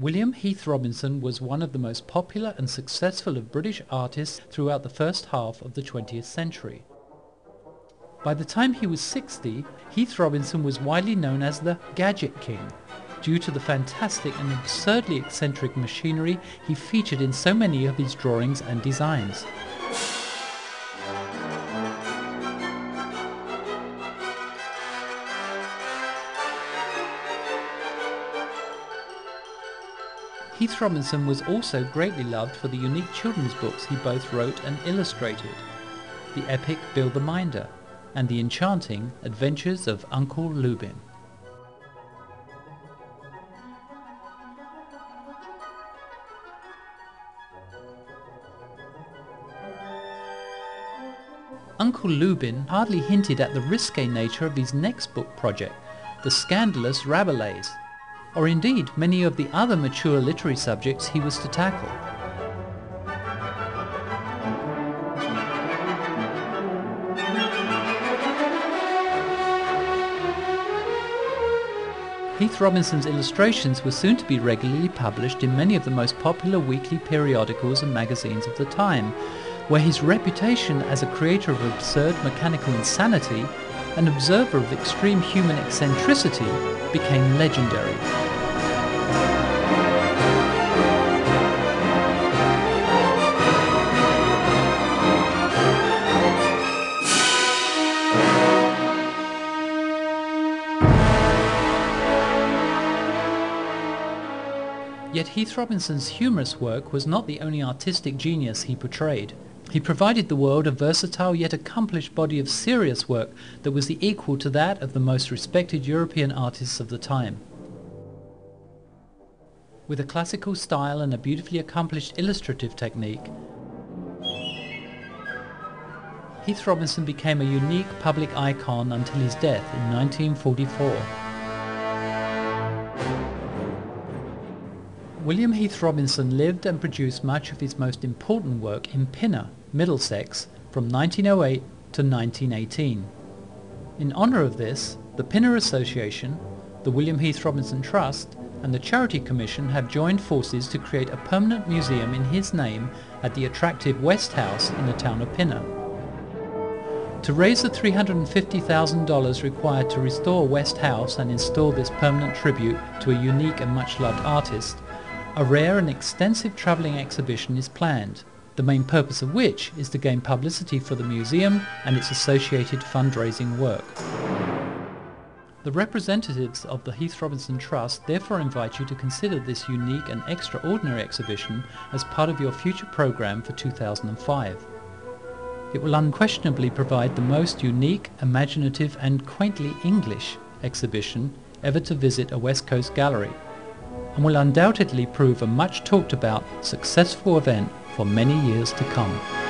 William Heath Robinson was one of the most popular and successful of British artists throughout the first half of the 20th century. By the time he was 60, Heath Robinson was widely known as the Gadget King, due to the fantastic and absurdly eccentric machinery he featured in so many of his drawings and designs. Heath Robinson was also greatly loved for the unique children's books he both wrote and illustrated. The epic Bill the Minder and the enchanting Adventures of Uncle Lubin. Uncle Lubin hardly hinted at the risque nature of his next book project, the scandalous Rabelais, or indeed many of the other mature literary subjects he was to tackle. Heath Robinson's illustrations were soon to be regularly published in many of the most popular weekly periodicals and magazines of the time, where his reputation as a creator of absurd mechanical insanity, an observer of extreme human eccentricity, became legendary. Yet Heath Robinson's humorous work was not the only artistic genius he portrayed. He provided the world a versatile yet accomplished body of serious work that was the equal to that of the most respected European artists of the time. With a classical style and a beautifully accomplished illustrative technique, Heath Robinson became a unique public icon until his death in 1944. William Heath Robinson lived and produced much of his most important work in Pinner, Middlesex, from 1908 to 1918. In honour of this, the Pinner Association, the William Heath Robinson Trust, and the Charity Commission have joined forces to create a permanent museum in his name at the attractive West House in the town of Pinner. To raise the $350,000 required to restore West House and install this permanent tribute to a unique and much loved artist, a rare and extensive travelling exhibition is planned, the main purpose of which is to gain publicity for the museum and its associated fundraising work. The representatives of the Heath Robinson Trust therefore invite you to consider this unique and extraordinary exhibition as part of your future programme for 2005. It will unquestionably provide the most unique, imaginative and quaintly English exhibition ever to visit a West Coast gallery and will undoubtedly prove a much talked about successful event for many years to come.